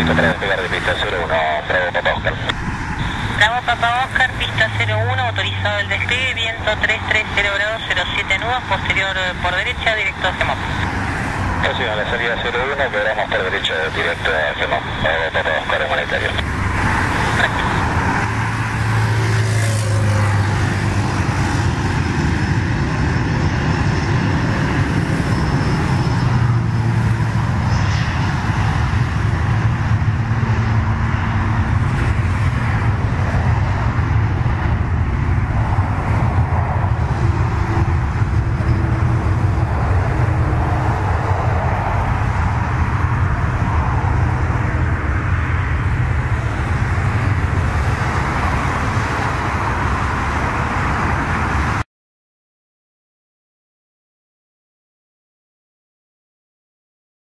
listo para despegar de pista 01, Bravo Papa Oscar. Bravo Papa Oscar, pista 01, autorizado el despegue, viento 330 grados 07 nudos. posterior eh, por derecha, directo hacia MOP. Reciban la salida 01, operamos por derecha directo hacia MOP, Bravo Papa Oscar, humanitario.